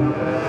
Amen.